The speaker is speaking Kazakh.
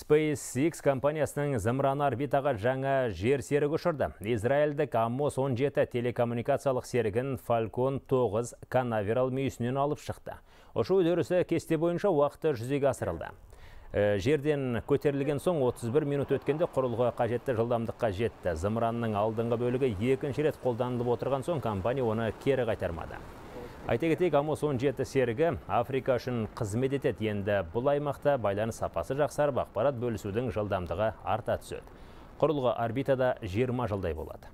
SpaceX компаниясының зымыран орбитаға жаңа жер серігі ұшырды. Израильдік Amos 17 телекоммуникациялық серігін Falcon 9 канаверал мүйісінен алып шықты. Ұшу үдерісі кесте бойынша уақыты жүзеге асырылды. Жерден көтерілген соң 31 минут өткенде құрылғы қажетті жылдамдыққа жетті. Зымыранның алдыңғы бөлігі екінші рет қолданылып отырған соң компания оны кері қайтармады. Айта кетейік, Amos 17 серігі Африка үшін қызмет етеді. Енді бұл аймақта байланыс сапасы жақсарып, ақпарат бөлісудің жылдамдығы арта түседі. Құрылғы орбитада 20 жылдай болады.